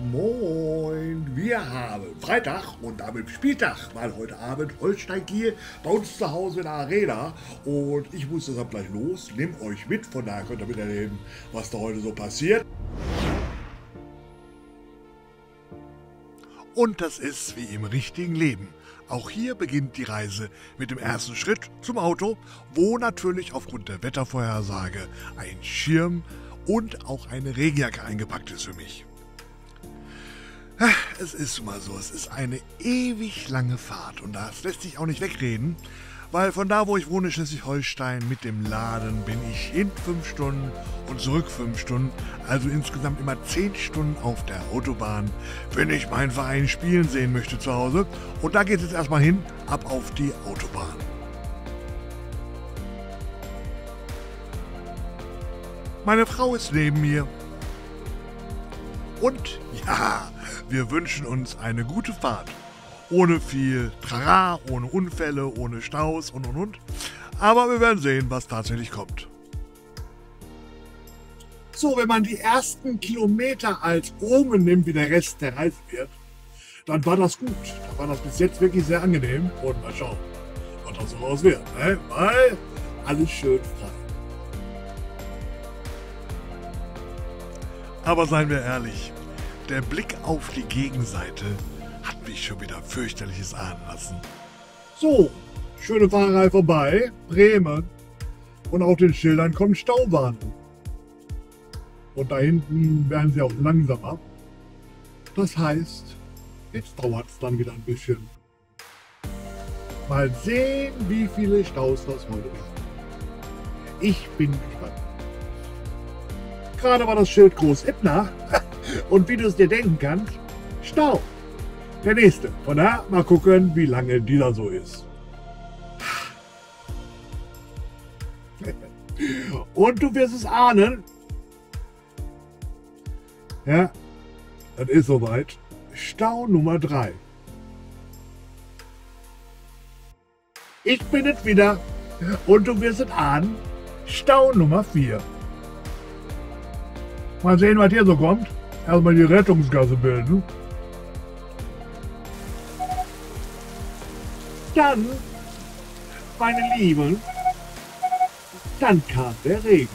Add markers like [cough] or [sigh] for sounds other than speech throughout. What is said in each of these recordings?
Moin, wir haben Freitag und damit Spieltag, weil heute Abend Holstein Kiel bei uns zu Hause in der Arena und ich muss deshalb gleich los, nehmt euch mit, von daher könnt ihr miterleben, was da heute so passiert. Und das ist wie im richtigen Leben. Auch hier beginnt die Reise mit dem ersten Schritt zum Auto, wo natürlich aufgrund der Wettervorhersage ein Schirm und auch eine Regenjacke eingepackt ist für mich. Es ist mal so, es ist eine ewig lange Fahrt und das lässt sich auch nicht wegreden, weil von da, wo ich wohne, Schleswig-Holstein, mit dem Laden bin ich hin fünf Stunden und zurück fünf Stunden, also insgesamt immer zehn Stunden auf der Autobahn, wenn ich meinen Verein spielen sehen möchte zu Hause. Und da geht es jetzt erstmal hin, ab auf die Autobahn. Meine Frau ist neben mir. Und ja, wir wünschen uns eine gute Fahrt. Ohne viel Trara, ohne Unfälle, ohne Staus und und und. Aber wir werden sehen, was tatsächlich kommt. So, wenn man die ersten Kilometer als Omen nimmt, wie der Rest der Reise wird, dann war das gut. Dann war das bis jetzt wirklich sehr angenehm. Und mal schauen, was das so raus wird. Ne? Weil alles schön frei. Aber seien wir ehrlich, der Blick auf die Gegenseite hat mich schon wieder fürchterliches ahnen lassen. So, schöne Fahrerei vorbei, Bremen. Und auf den Schildern kommt Stauwarnung. Und da hinten werden sie auch langsamer. Das heißt, jetzt dauert es dann wieder ein bisschen. Mal sehen, wie viele Staus das heute werden. Ich bin gespannt. Gerade war das Schild groß Ebner. [laughs] Und wie du es dir denken kannst, Stau. Der nächste. Von da mal gucken, wie lange dieser so ist. [laughs] Und du wirst es ahnen. Ja, das ist soweit. Stau Nummer 3. Ich bin es wieder. Und du wirst es ahnen. Stau Nummer 4. Mal sehen, was hier so kommt. Erstmal die Rettungsgasse bilden. Dann, meine Lieben, dann kam der Regen.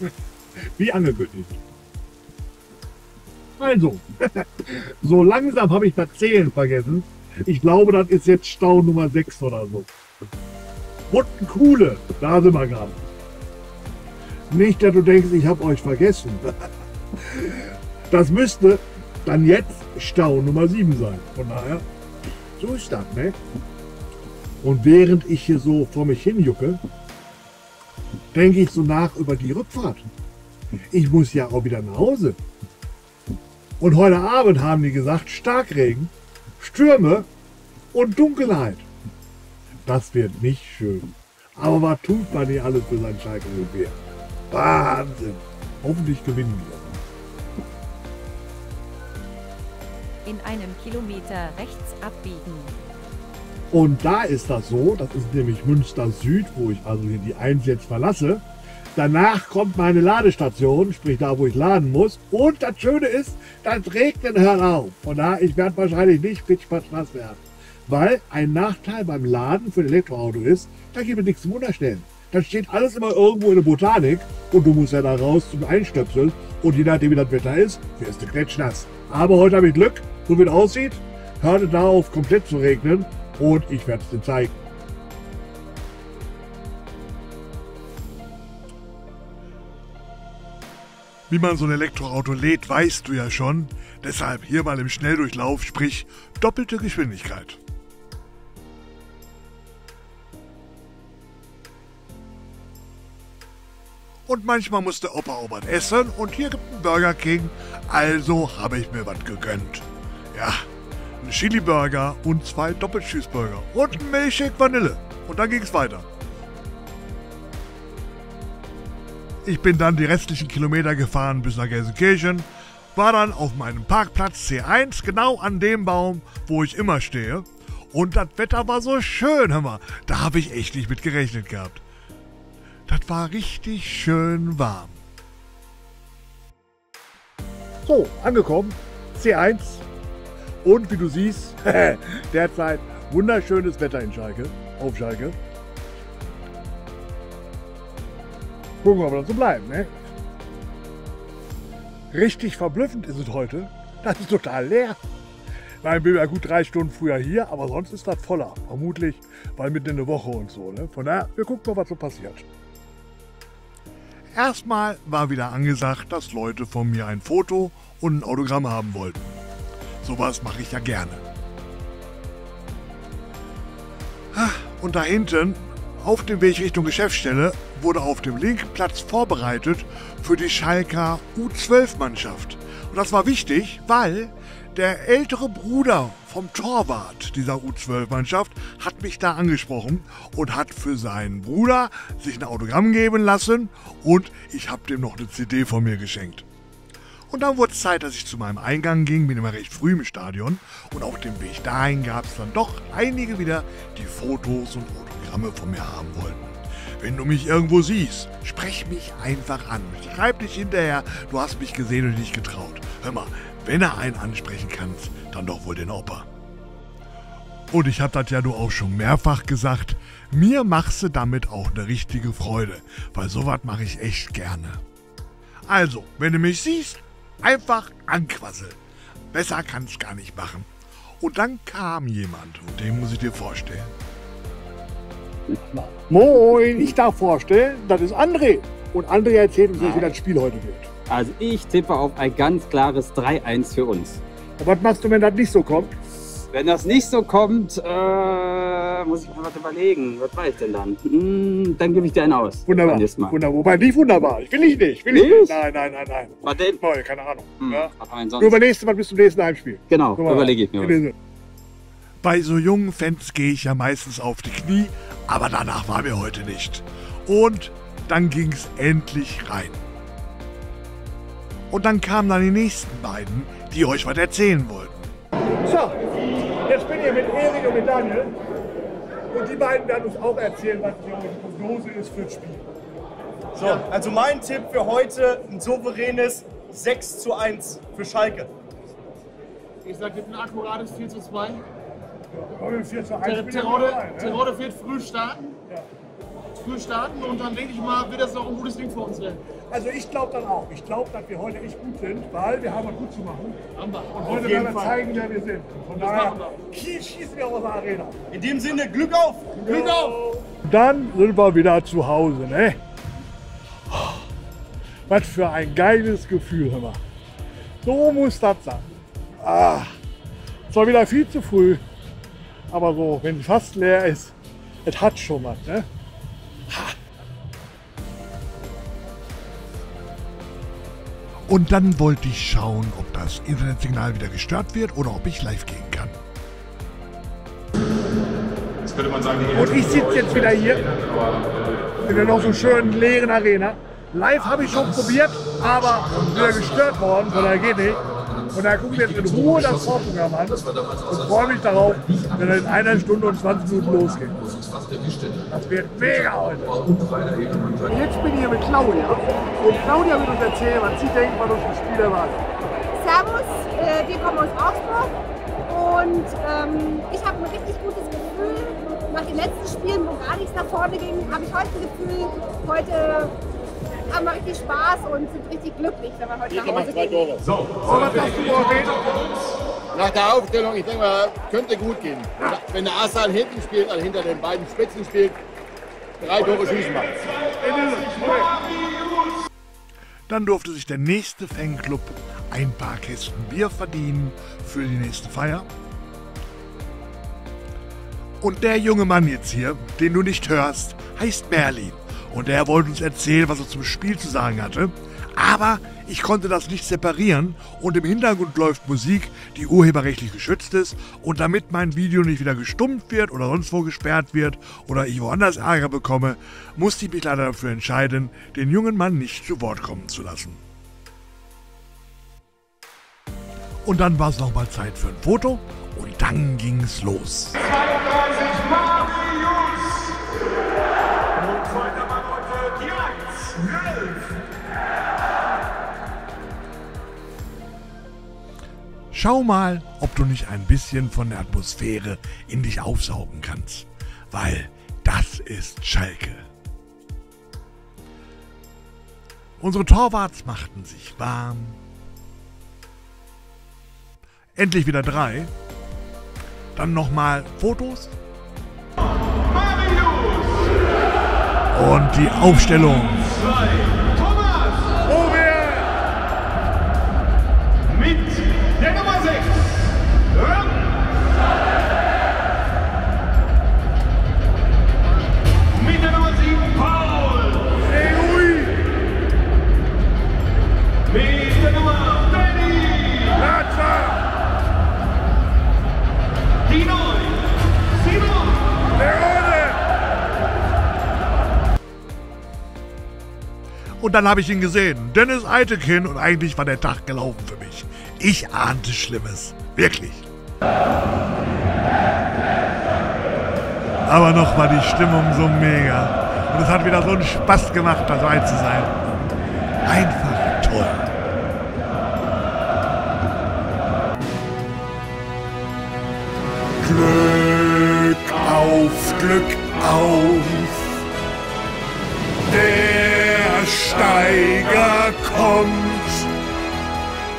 [laughs] Wie angekündigt. Also, [laughs] so langsam habe ich das Zählen vergessen. Ich glaube, das ist jetzt Stau Nummer 6 oder so. Kuhle, da sind wir gerade. Nicht, dass du denkst, ich habe euch vergessen. [laughs] Das müsste dann jetzt Stau Nummer 7 sein. Von daher, so ist das, ne? Und während ich hier so vor mich hin jucke, denke ich so nach über die Rückfahrt. Ich muss ja auch wieder nach Hause. Und heute Abend haben die gesagt, Starkregen, Stürme und Dunkelheit. Das wird nicht schön. Aber was tut man hier alles für sein Schalke 04? Wahnsinn. Hoffentlich gewinnen wir. In einem Kilometer rechts abbiegen. Und da ist das so, das ist nämlich Münster Süd, wo ich also hier die 1 jetzt verlasse. Danach kommt meine Ladestation, sprich da, wo ich laden muss. Und das Schöne ist, das Regnen hört auf. Von daher, ich werde wahrscheinlich nicht pitchpatsch nass werden. Weil ein Nachteil beim Laden für ein Elektroauto ist, da gibt es nichts zum Unterstellen. Das steht alles immer irgendwo in der Botanik und du musst ja da raus zum Einstöpseln. Und je nachdem, wie das Wetter ist, wirst du klatschnass. Aber heute habe ich Glück, so wie es aussieht, hörte da auf komplett zu regnen und ich werde es dir zeigen. Wie man so ein Elektroauto lädt, weißt du ja schon. Deshalb hier mal im Schnelldurchlauf, sprich doppelte Geschwindigkeit. Und manchmal muss der Opa auch was essen und hier gibt ein Burger King. Also habe ich mir was gegönnt. Ja, ein Chili Burger und zwei Doppelcheeseburger und ein Milchshake Vanille. Und dann ging es weiter. Ich bin dann die restlichen Kilometer gefahren bis nach Gelsenkirchen, war dann auf meinem Parkplatz C1, genau an dem Baum, wo ich immer stehe. Und das Wetter war so schön, hör mal, da habe ich echt nicht mit gerechnet gehabt. Das war richtig schön warm. So, angekommen. C1. Und wie du siehst, [laughs] derzeit wunderschönes Wetter in Schalke, auf Schalke. Gucken wir, ob wir so bleiben. Ne? Richtig verblüffend ist es heute. Das ist total leer. Ich bin ja gut drei Stunden früher hier, aber sonst ist das voller. Vermutlich, weil mitten in der Woche und so. Ne? Von daher, wir gucken mal, was so passiert. Erstmal war wieder angesagt, dass Leute von mir ein Foto und ein Autogramm haben wollten. Sowas mache ich ja gerne. Ah, und da hinten, auf dem Weg Richtung Geschäftsstelle, wurde auf dem linken Platz vorbereitet für die Schalker U12-Mannschaft. Und das war wichtig, weil der ältere Bruder vom Torwart dieser U12-Mannschaft hat mich da angesprochen und hat für seinen Bruder sich ein Autogramm geben lassen und ich habe dem noch eine CD von mir geschenkt. Und dann wurde es Zeit, dass ich zu meinem Eingang ging, bin immer recht früh im Stadion und auf dem Weg dahin gab es dann doch einige wieder, die Fotos und Autogramme von mir haben wollten. Wenn du mich irgendwo siehst, sprech mich einfach an. Schreib dich hinterher, du hast mich gesehen und nicht getraut. Hör mal, wenn er einen ansprechen kann, dann doch wohl den Opa. Und ich hab das ja nur auch schon mehrfach gesagt, mir machst du damit auch eine richtige Freude, weil sowas mache ich echt gerne. Also, wenn du mich siehst, einfach anquasseln. Besser kann's gar nicht machen. Und dann kam jemand, und den muss ich dir vorstellen. Moin, ich darf vorstellen, das ist André. Und André erzählt uns, wie das Spiel heute wird. Also ich tippe auf ein ganz klares 3-1 für uns. Und was machst du, wenn das nicht so kommt? Wenn das nicht so kommt, äh, muss ich mir was überlegen. Was war ich denn dann? Hm, dann gebe ich dir einen aus. Wunderbar. Wunderbar. Wobei nicht wunderbar. Ich will ich nicht. Will ich Nicht? Nein, nein, nein, nein. Was denn? Moin, keine Ahnung. Hm, Ja. was wir denn Du überlegst mal bis zum nächsten Heimspiel. Genau, überlege ich mir Bei so jungen Fans gehe ich ja meistens auf die Knie, aber danach war mir heute nicht. Und dann ging's endlich rein. Und dann kamen dann die nächsten beiden, die euch was erzählen wollten. So, jetzt bin ich mit Erik und mit Daniel. Und die beiden werden uns auch erzählen, was ihre Prognose ist für das Spiel. So, also mein Tipp für heute ein souveränes 6 zu 1 für Schalke. Ich sag, gibt ein akkurates 4 zu 2. Terode, ne? Terode wird früh starten. Früh starten und dann denke ich mal, wird das noch ein gutes Ding für uns werden. Also ich glaube dann auch. Ich glaube, dass wir heute echt gut sind, weil wir haben was gut zu machen. Haben wir. Und heute werden wir zeigen, wer wir sind. Von Das daher schießen wir aus der Arena. In dem Sinne, Glück auf! Glück auf! Dann sind wir wieder zu Hause, ne? Was für ein geiles Gefühl, hör mal. So muss das sein. Ah, zwar wieder viel zu früh, aber so, wenn fast leer ist, es hat schon was, ne? Und dann wollte ich schauen, ob das Internetsignal wieder gestört wird oder ob ich live gehen kann. Und ich sitze jetzt wieder hier in der noch so schönen leeren Arena. Live habe ich schon probiert, aber wieder gestört worden, von daher geht nicht. Und da gucken wir jetzt in Ruhe das Vorprogramm an und freue mich darauf, wenn er in einer Stunde und 20 Minuten losgeht. Das wird mega heute. Und jetzt bin ich hier mit Claudia. Und Claudia wird uns erzählen, was sie denkt, was uns das Spiel erwartet. Servus, äh, wir kommen aus Augsburg und ähm, ich habe ein richtig gutes Gefühl. Nach den letzten Spielen, wo gar nichts nach vorne ging, habe ich heute das Gefühl, heute haben wir richtig Spaß und sind richtig glücklich, wenn wir heute nach Hause gehen. So, was sagst du, Moritz? Nach der Aufstellung, ich denke mal, könnte gut gehen. Wenn der Asal hinten spielt, also hinter den beiden Spitzen spielt, drei Tore schießen macht. Dann durfte sich der nächste Fanclub ein paar Kästen Bier verdienen für die nächste Feier. Und der junge Mann jetzt hier, den du nicht hörst, heißt Merlin. Und er wollte uns erzählen, was er zum Spiel zu sagen hatte. Aber ich konnte das nicht separieren und im Hintergrund läuft Musik, die urheberrechtlich geschützt ist. Und damit mein Video nicht wieder gestummt wird oder sonst wo gesperrt wird oder ich woanders Ärger bekomme, musste ich mich leider dafür entscheiden, den jungen Mann nicht zu Wort kommen zu lassen. Und dann war es nochmal Zeit für ein Foto und dann ging es los. Schau mal, ob du nicht ein bisschen von der Atmosphäre in dich aufsaugen kannst, weil das ist Schalke. Unsere Torwarts machten sich warm. Endlich wieder drei. Dann nochmal Fotos. Und die Aufstellung. Dann habe ich ihn gesehen. Dennis Eitekin. Und eigentlich war der Tag gelaufen für mich. Ich ahnte Schlimmes. Wirklich. Aber noch war die Stimmung so mega. Und es hat wieder so einen Spaß gemacht, dabei zu sein. Einfach toll. Glück auf, Glück auf. Der Steiger kommt.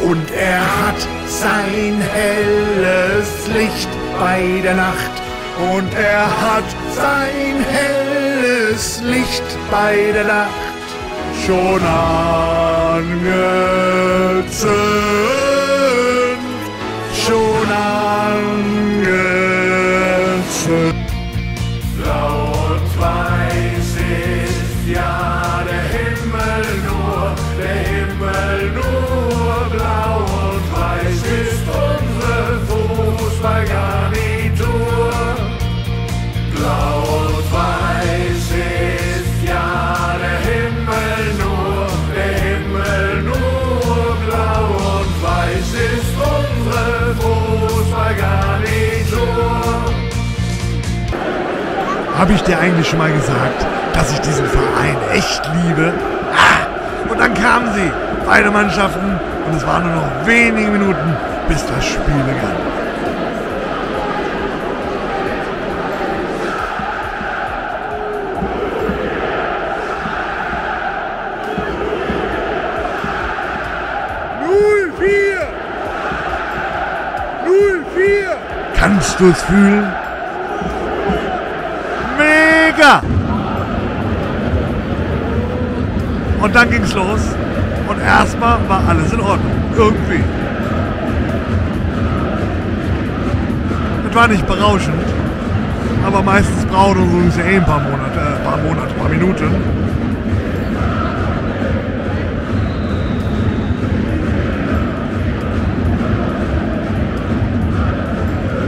Und er hat sein helles Licht bei der Nacht. Und er hat sein helles Licht bei der Nacht. Schon angezündet, schon angezündet. Habe ich dir eigentlich schon mal gesagt, dass ich diesen Verein echt liebe? Ah, und dann kamen sie, beide Mannschaften, und es waren nur noch wenige Minuten, bis das Spiel begann. Kannst du es fühlen? Mega! Und dann ging's los. Und erstmal war alles in Ordnung. Irgendwie. Es war nicht berauschend. Aber meistens braucht es ja eh ein paar Monate, äh, paar Monate, paar Minuten.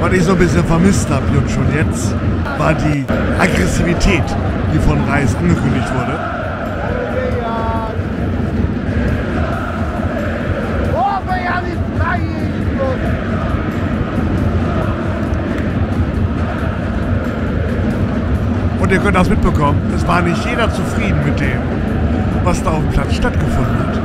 Was ich so ein bisschen vermisst habe schon jetzt, war die Aggressivität, die von Reis angekündigt wurde. Und ihr könnt das mitbekommen, es war nicht jeder zufrieden mit dem, was da auf dem Platz stattgefunden hat.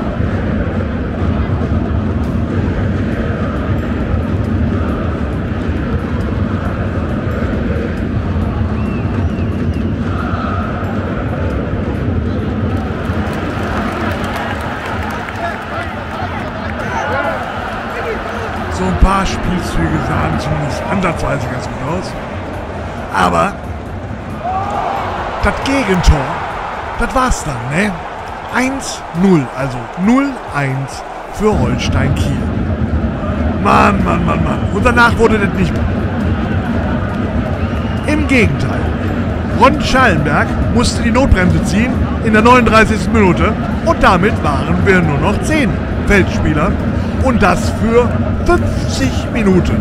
Paar Spielzüge sahen zumindest ansatzweise ganz gut aus. Aber das Gegentor, das war's dann, ne? 1-0, also 0-1 für Holstein Kiel. Mann, Mann, Mann, Mann. Und danach wurde das nicht mehr. Im Gegenteil. Ron Schallenberg musste die Notbremse ziehen in der 39. Minute und damit waren wir nur noch 10 Feldspieler und das für 50 Minuten.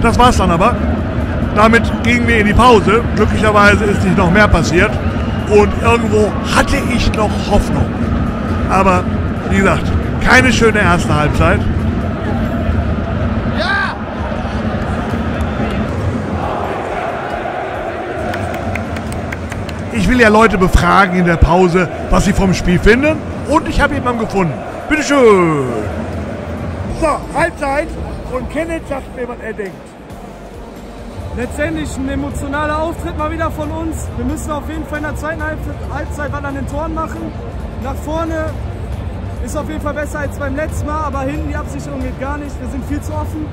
Das war's dann aber. Damit gingen wir in die Pause. Glücklicherweise ist nicht noch mehr passiert. Und irgendwo hatte ich noch Hoffnung. Aber wie gesagt, keine schöne erste Halbzeit. Ich will ja Leute befragen in der Pause, was sie vom Spiel finden. Und ich habe jemanden gefunden. Bitteschön. So, Halbzeit. Und Kenneth sagt mir, was er denkt. Letztendlich ein emotionaler Auftritt mal wieder von uns. Wir müssen auf jeden Fall in der zweiten Halbzeit was an den Toren machen. Nach vorne ist auf jeden Fall besser als beim letzten Mal, aber hinten die Absicherung geht gar nicht. Wir sind viel zu offen.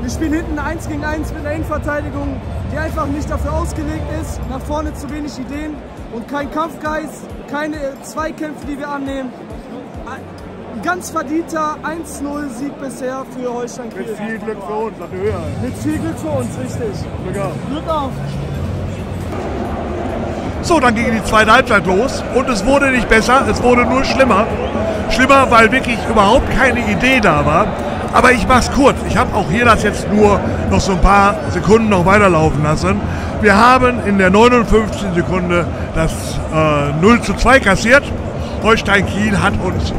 Wir spielen hinten 1 gegen 1 mit einer Innenverteidigung, die einfach nicht dafür ausgelegt ist. Nach vorne zu wenig Ideen und kein Kampfgeist, keine Zweikämpfe, die wir annehmen. Ganz verdienter 1-0-Sieg bisher für Holstein Kiel. Mit viel Glück für uns, der Höhe. Mit viel Glück für uns, richtig. Glück auf. Glück auf. So, dann ging die zweite Halbzeit los und es wurde nicht besser, es wurde nur schlimmer. Schlimmer, weil wirklich überhaupt keine Idee da war. Aber ich mach's kurz. Ich habe auch hier das jetzt nur noch so ein paar Sekunden noch weiterlaufen lassen. Wir haben in der 59. Sekunde das äh, 0 zu 2 kassiert. Holstein Kiel hat uns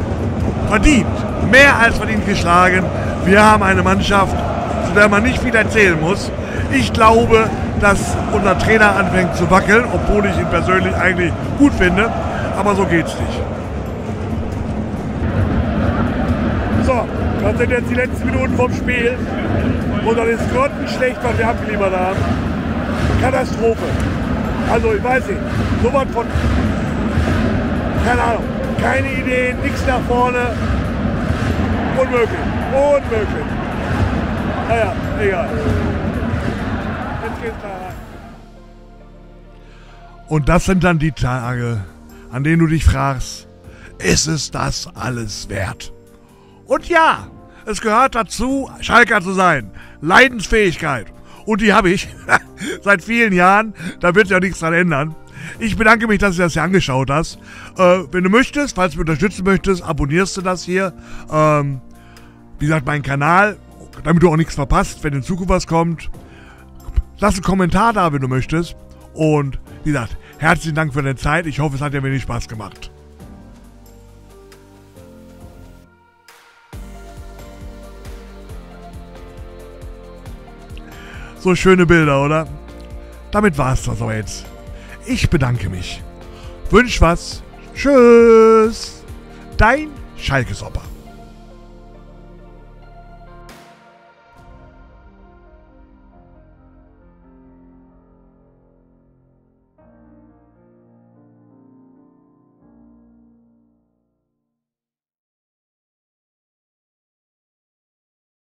verdient, mehr als verdient geschlagen. Wir haben eine Mannschaft, zu der man nicht viel erzählen muss. Ich glaube, dass unser Trainer anfängt zu wackeln, obwohl ich ihn persönlich eigentlich gut finde. Aber so geht's nicht. So, das sind jetzt die letzten Minuten vom Spiel. Und das ist grottenschlecht, was wir abgeliefert haben. Katastrophe. Also ich weiß nicht, sowas von, keine Ahnung, keine Ideen, nichts nach vorne. Unmöglich, unmöglich. Naja, egal. Jetzt geht's da rein. Und das sind dann die Tage, an denen du dich fragst, ist es das alles wert? Und ja, es gehört dazu, Schalker zu sein. Leidensfähigkeit. Und die habe ich [laughs] seit vielen Jahren. Da wird ja nichts dran ändern. Ich bedanke mich, dass du das hier angeschaut hast. Äh, wenn du möchtest, falls du mich unterstützen möchtest, abonnierst du das hier. Ähm, wie gesagt, meinen Kanal, damit du auch nichts verpasst, wenn in Zukunft was kommt. Lass einen Kommentar da, wenn du möchtest. Und wie gesagt, herzlichen Dank für deine Zeit. Ich hoffe, es hat dir wenig Spaß gemacht. So schöne Bilder, oder? Damit war's das aber jetzt. Ich bedanke mich. Wünsch was. Tschüss. Dein Schalke-Sopper.